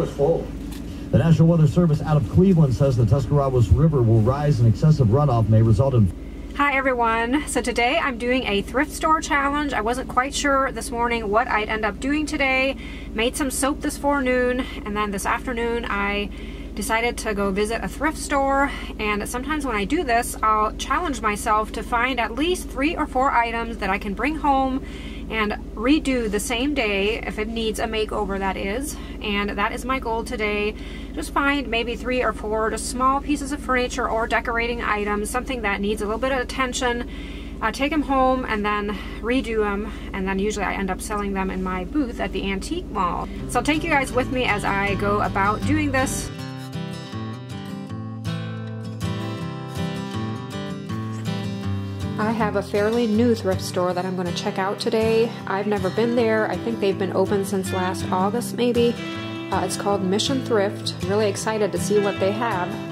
was full. The National Weather Service out of Cleveland says the Tuscarawas River will rise and excessive runoff may result in Hi everyone. So today I'm doing a thrift store challenge. I wasn't quite sure this morning what I'd end up doing today. Made some soap this forenoon and then this afternoon I decided to go visit a thrift store and sometimes when I do this I'll challenge myself to find at least three or four items that I can bring home and redo the same day if it needs a makeover that is. And that is my goal today. Just find maybe three or four just small pieces of furniture or decorating items something that needs a little bit of attention. Uh, take them home and then redo them and then usually I end up selling them in my booth at the antique mall. So I'll take you guys with me as I go about doing this I have a fairly new thrift store that I'm going to check out today. I've never been there. I think they've been open since last August maybe. Uh, it's called Mission Thrift. I'm really excited to see what they have.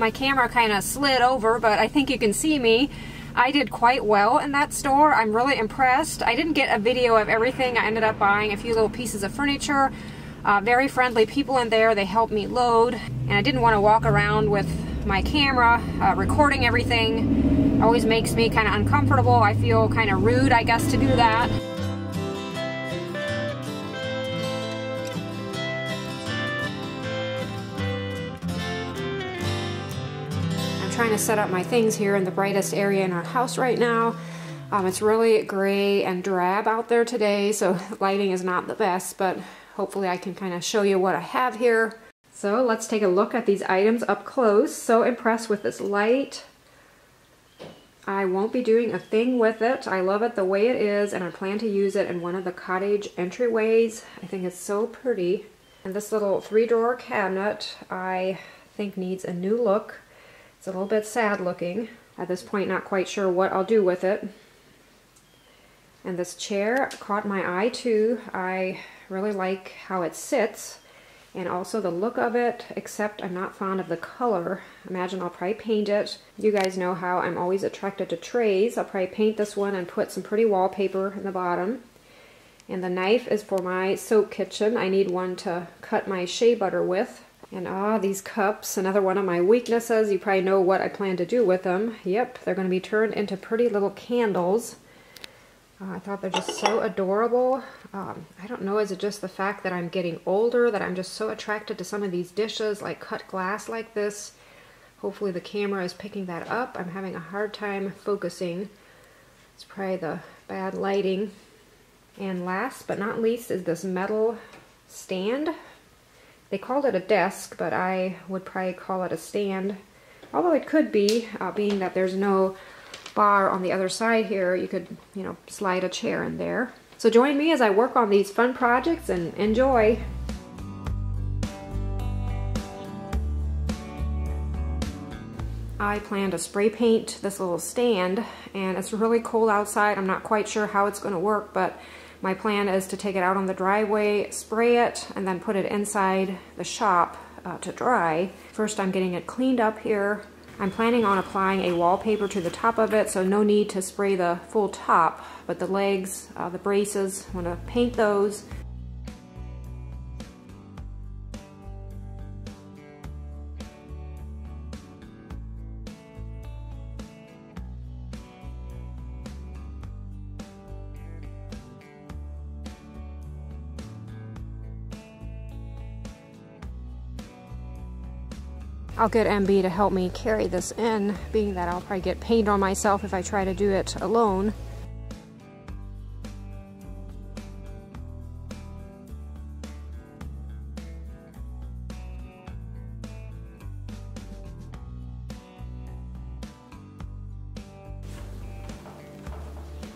My camera kind of slid over, but I think you can see me. I did quite well in that store. I'm really impressed. I didn't get a video of everything. I ended up buying a few little pieces of furniture. Uh, very friendly people in there. They helped me load. And I didn't want to walk around with my camera uh, recording everything. Always makes me kind of uncomfortable. I feel kind of rude, I guess, to do that. Trying to set up my things here in the brightest area in our house right now. Um, it's really gray and drab out there today, so lighting is not the best, but hopefully I can kind of show you what I have here. So let's take a look at these items up close. So impressed with this light. I won't be doing a thing with it. I love it the way it is, and I plan to use it in one of the cottage entryways. I think it's so pretty. And this little three-drawer cabinet, I think needs a new look. It's a little bit sad looking. At this point, not quite sure what I'll do with it. And this chair caught my eye too. I really like how it sits and also the look of it, except I'm not fond of the color. Imagine I'll probably paint it. You guys know how I'm always attracted to trays. I'll probably paint this one and put some pretty wallpaper in the bottom. And the knife is for my soap kitchen. I need one to cut my shea butter with. And ah, these cups, another one of my weaknesses. You probably know what I plan to do with them. Yep, they're going to be turned into pretty little candles. Uh, I thought they're just so adorable. Um, I don't know, is it just the fact that I'm getting older that I'm just so attracted to some of these dishes, like cut glass like this. Hopefully the camera is picking that up. I'm having a hard time focusing. It's probably the bad lighting. And last but not least is this metal stand they called it a desk, but I would probably call it a stand. Although it could be, uh, being that there's no bar on the other side here, you could, you know, slide a chair in there. So join me as I work on these fun projects and enjoy. I plan to spray paint this little stand and it's really cold outside. I'm not quite sure how it's going to work, but my plan is to take it out on the driveway, spray it, and then put it inside the shop uh, to dry. First I'm getting it cleaned up here. I'm planning on applying a wallpaper to the top of it, so no need to spray the full top, but the legs, uh, the braces, I'm to paint those I'll get MB to help me carry this in, being that I'll probably get paint on myself if I try to do it alone.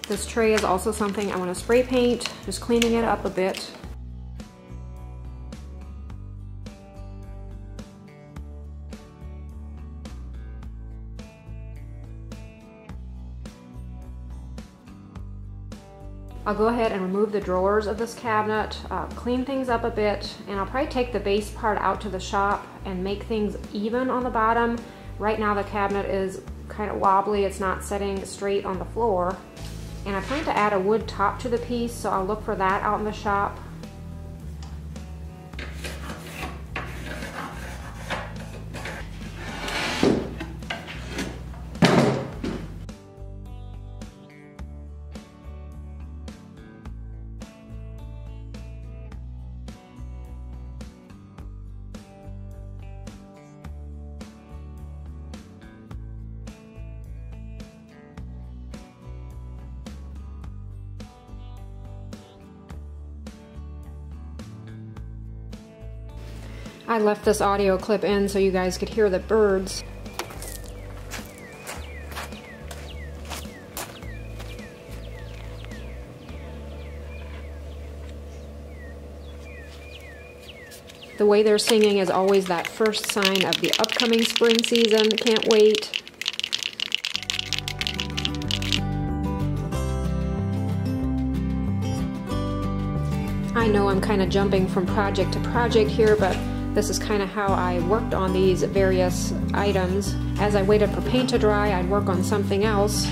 This tray is also something I want to spray paint, just cleaning it up a bit. I'll go ahead and remove the drawers of this cabinet, uh, clean things up a bit, and I'll probably take the base part out to the shop and make things even on the bottom. Right now the cabinet is kind of wobbly, it's not setting straight on the floor. And I plan to add a wood top to the piece, so I'll look for that out in the shop. I left this audio clip in so you guys could hear the birds. The way they're singing is always that first sign of the upcoming spring season. Can't wait. I know I'm kind of jumping from project to project here, but this is kind of how I worked on these various items. As I waited for paint to dry, I'd work on something else.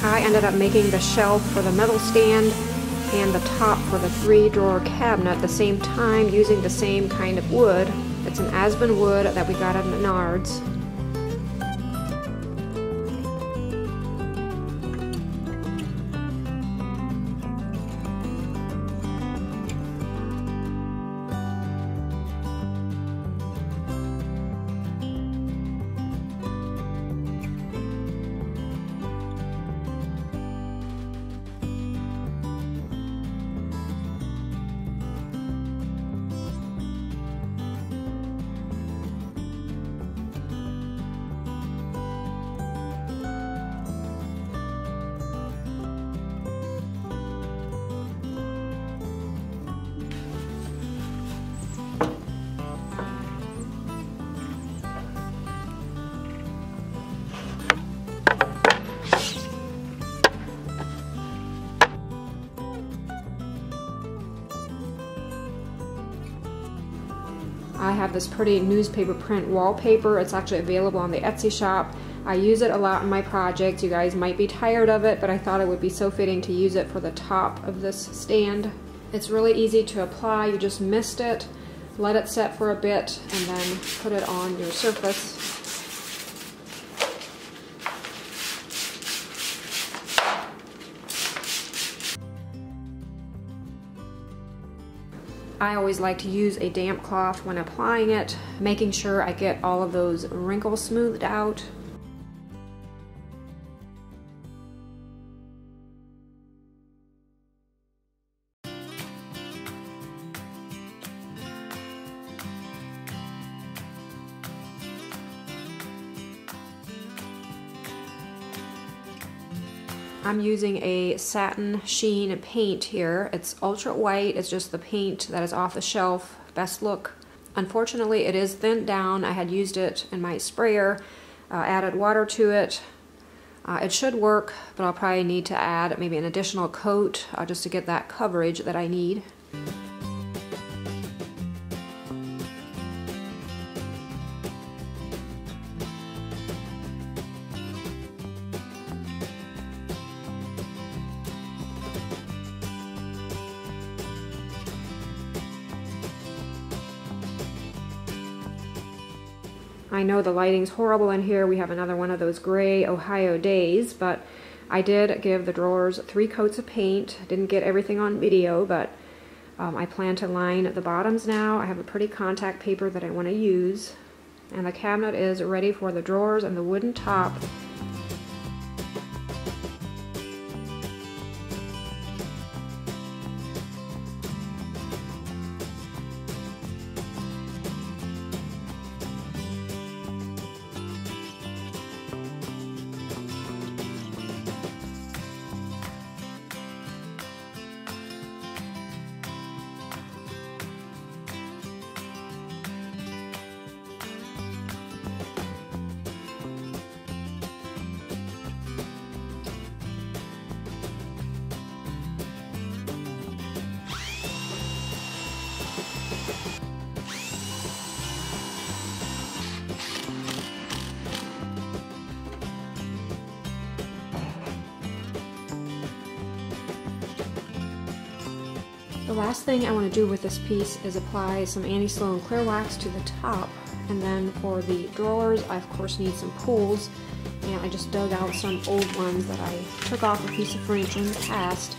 I ended up making the shelf for the metal stand and the top for the three drawer cabinet at the same time using the same kind of wood it's an aspen wood that we got at Menards. Have this pretty newspaper print wallpaper. It's actually available on the Etsy shop. I use it a lot in my projects. You guys might be tired of it, but I thought it would be so fitting to use it for the top of this stand. It's really easy to apply. You just mist it, let it set for a bit, and then put it on your surface. I always like to use a damp cloth when applying it, making sure I get all of those wrinkles smoothed out. I'm using a satin sheen paint here. It's ultra white, it's just the paint that is off the shelf, best look. Unfortunately, it is thinned down. I had used it in my sprayer, uh, added water to it. Uh, it should work, but I'll probably need to add maybe an additional coat uh, just to get that coverage that I need. I know the lighting's horrible in here. We have another one of those gray Ohio days, but I did give the drawers three coats of paint. Didn't get everything on video, but um, I plan to line the bottoms now. I have a pretty contact paper that I want to use. And the cabinet is ready for the drawers and the wooden top. The last thing I want to do with this piece is apply some Annie Sloan clear wax to the top and then for the drawers I of course need some pulls and I just dug out some old ones that I took off a piece of furniture in the past.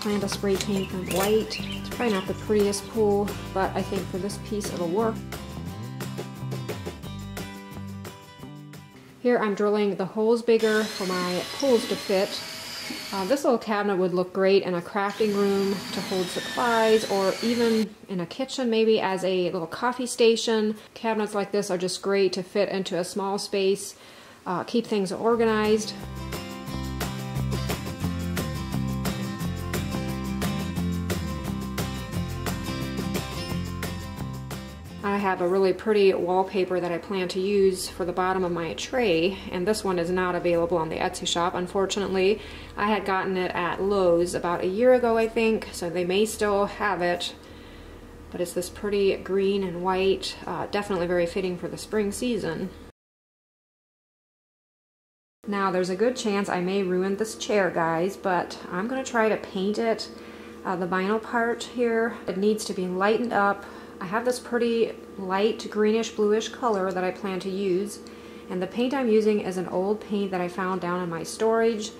Plan to spray paint them white. It's probably not the prettiest pull but I think for this piece it'll work. Here I'm drilling the holes bigger for my pulls to fit uh, this little cabinet would look great in a crafting room to hold supplies or even in a kitchen maybe as a little coffee station. Cabinets like this are just great to fit into a small space, uh, keep things organized. Have a really pretty wallpaper that I plan to use for the bottom of my tray and this one is not available on the Etsy shop unfortunately. I had gotten it at Lowe's about a year ago I think so they may still have it but it's this pretty green and white uh, definitely very fitting for the spring season. Now there's a good chance I may ruin this chair guys but I'm going to try to paint it. Uh, the vinyl part here, it needs to be lightened up I have this pretty light greenish bluish color that I plan to use and the paint I'm using is an old paint that I found down in my storage.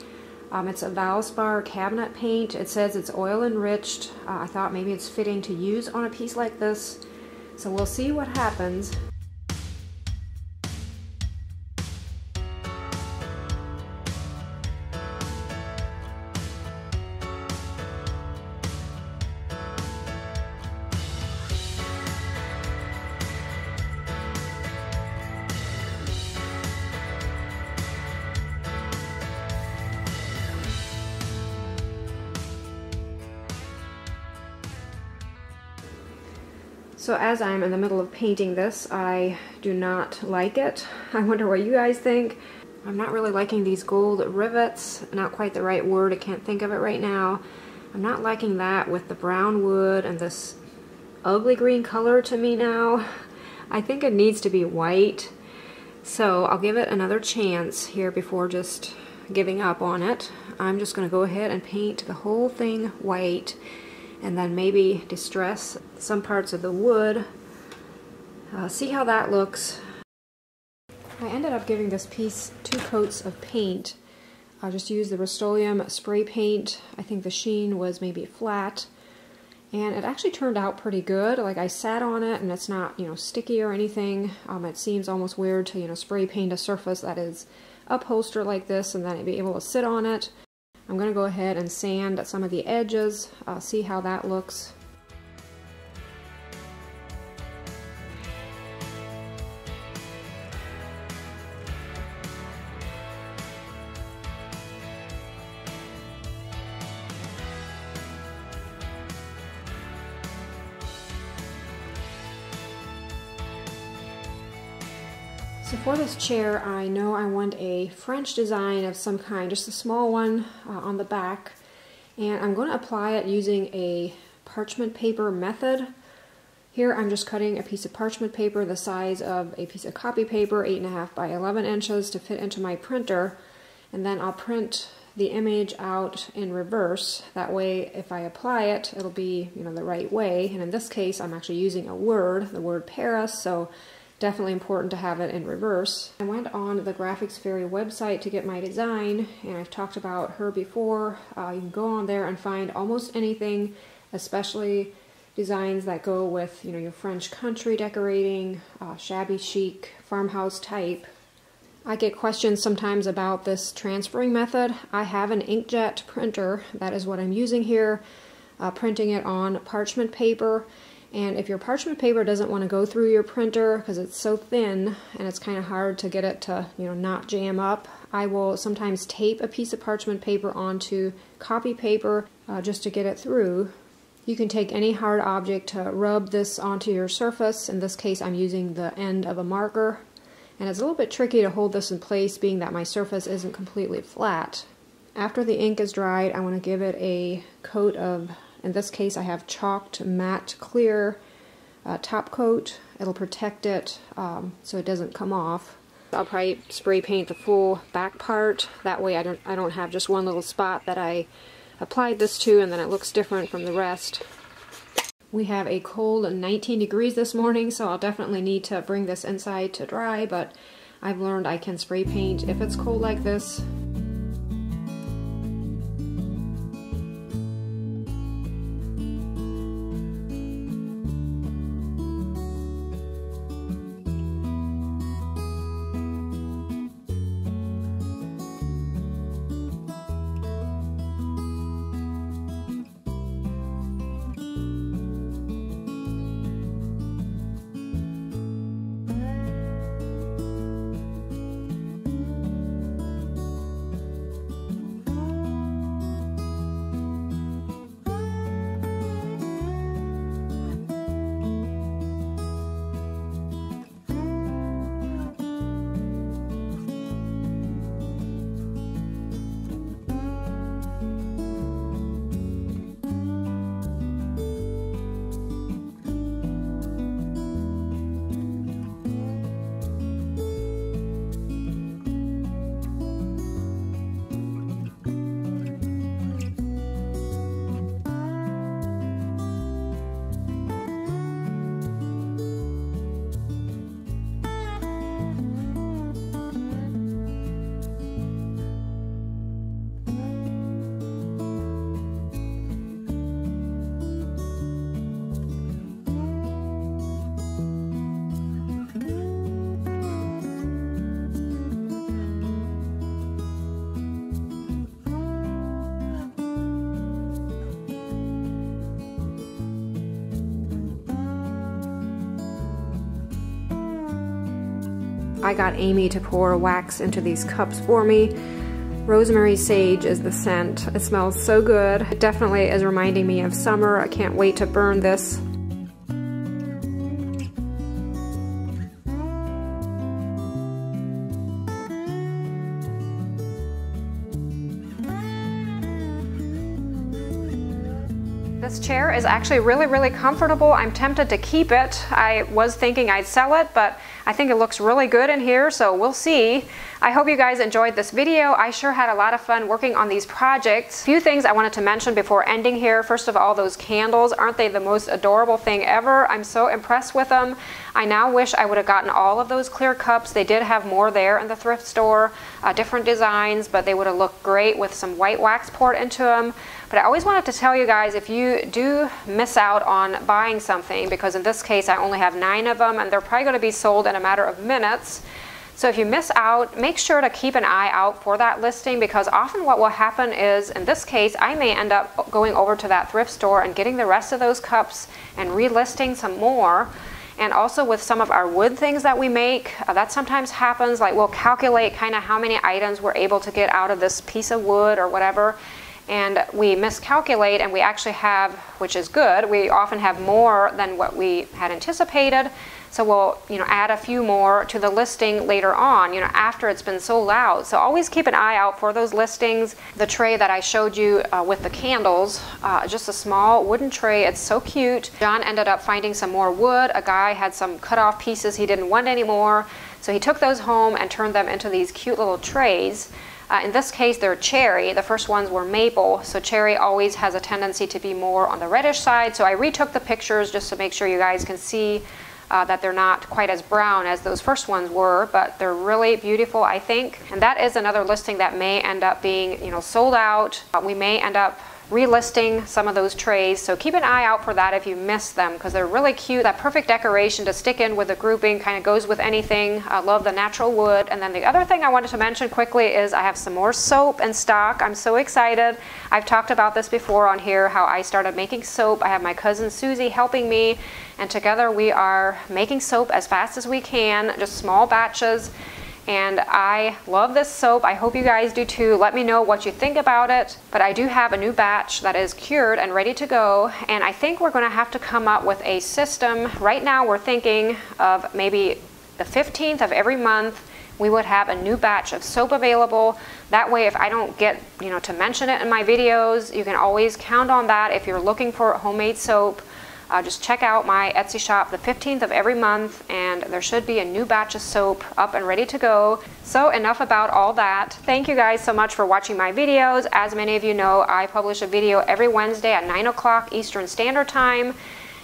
Um, it's a Valspar cabinet paint. It says it's oil enriched. Uh, I thought maybe it's fitting to use on a piece like this. So we'll see what happens. So as I'm in the middle of painting this, I do not like it. I wonder what you guys think. I'm not really liking these gold rivets. Not quite the right word, I can't think of it right now. I'm not liking that with the brown wood and this ugly green color to me now. I think it needs to be white. So I'll give it another chance here before just giving up on it. I'm just going to go ahead and paint the whole thing white and then maybe distress some parts of the wood. Uh, see how that looks. I ended up giving this piece two coats of paint. I just used the Rust-Oleum spray paint. I think the sheen was maybe flat. And it actually turned out pretty good. Like I sat on it and it's not, you know, sticky or anything. Um, it seems almost weird to, you know, spray paint a surface that is upholstered like this and then be able to sit on it. I'm going to go ahead and sand some of the edges, uh, see how that looks. Chair, I know I want a French design of some kind, just a small one uh, on the back. And I'm going to apply it using a parchment paper method. Here I'm just cutting a piece of parchment paper the size of a piece of copy paper, 8.5 by 11 inches to fit into my printer. And then I'll print the image out in reverse. That way, if I apply it, it'll be you know the right way. And in this case, I'm actually using a word, the word Paris, so definitely important to have it in reverse. I went on the Graphics Fairy website to get my design, and I've talked about her before. Uh, you can go on there and find almost anything, especially designs that go with you know your French country decorating, uh, shabby chic, farmhouse type. I get questions sometimes about this transferring method. I have an inkjet printer, that is what I'm using here, uh, printing it on parchment paper. And if your parchment paper doesn't want to go through your printer because it's so thin and it's kind of hard to get it to, you know, not jam up, I will sometimes tape a piece of parchment paper onto copy paper uh, just to get it through. You can take any hard object to rub this onto your surface. In this case, I'm using the end of a marker. And it's a little bit tricky to hold this in place being that my surface isn't completely flat. After the ink is dried, I want to give it a coat of in this case, I have chalked matte clear uh, top coat. It'll protect it um, so it doesn't come off. I'll probably spray paint the full back part. That way I don't, I don't have just one little spot that I applied this to and then it looks different from the rest. We have a cold 19 degrees this morning, so I'll definitely need to bring this inside to dry, but I've learned I can spray paint if it's cold like this. I got Amy to pour wax into these cups for me. Rosemary sage is the scent. It smells so good. It definitely is reminding me of summer. I can't wait to burn this This chair is actually really, really comfortable. I'm tempted to keep it. I was thinking I'd sell it, but I think it looks really good in here, so we'll see. I hope you guys enjoyed this video. I sure had a lot of fun working on these projects. A few things I wanted to mention before ending here. First of all, those candles, aren't they the most adorable thing ever? I'm so impressed with them. I now wish I would have gotten all of those clear cups. They did have more there in the thrift store, uh, different designs, but they would have looked great with some white wax poured into them. But I always wanted to tell you guys if you do miss out on buying something, because in this case I only have nine of them and they're probably going to be sold in a matter of minutes. So if you miss out, make sure to keep an eye out for that listing because often what will happen is, in this case, I may end up going over to that thrift store and getting the rest of those cups and relisting some more. And also with some of our wood things that we make, uh, that sometimes happens, like we'll calculate kind of how many items we're able to get out of this piece of wood or whatever and we miscalculate and we actually have, which is good, we often have more than what we had anticipated. So we'll, you know, add a few more to the listing later on, you know, after it's been sold out. So always keep an eye out for those listings. The tray that I showed you uh, with the candles, uh, just a small wooden tray. It's so cute. John ended up finding some more wood. A guy had some cut off pieces he didn't want anymore. So he took those home and turned them into these cute little trays. Uh, in this case, they're cherry. The first ones were maple, so cherry always has a tendency to be more on the reddish side. So I retook the pictures just to make sure you guys can see uh, that they're not quite as brown as those first ones were, but they're really beautiful, I think. And that is another listing that may end up being, you know, sold out. Uh, we may end up relisting some of those trays. So keep an eye out for that if you miss them because they're really cute. That perfect decoration to stick in with the grouping kind of goes with anything. I love the natural wood. And then the other thing I wanted to mention quickly is I have some more soap in stock. I'm so excited. I've talked about this before on here, how I started making soap. I have my cousin Susie helping me and together we are making soap as fast as we can, just small batches and I love this soap. I hope you guys do too. Let me know what you think about it. But I do have a new batch that is cured and ready to go, and I think we're gonna have to come up with a system. Right now we're thinking of maybe the 15th of every month we would have a new batch of soap available. That way, if I don't get, you know, to mention it in my videos, you can always count on that if you're looking for homemade soap. Uh, just check out my Etsy shop the 15th of every month and there should be a new batch of soap up and ready to go. So enough about all that. Thank you guys so much for watching my videos. As many of you know, I publish a video every Wednesday at 9 o'clock Eastern Standard Time.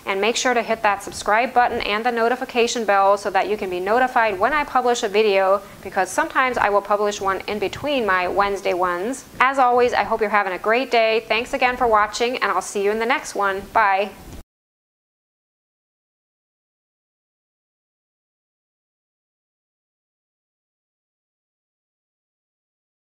And make sure to hit that subscribe button and the notification bell so that you can be notified when I publish a video because sometimes I will publish one in between my Wednesday ones. As always, I hope you're having a great day. Thanks again for watching and I'll see you in the next one. Bye.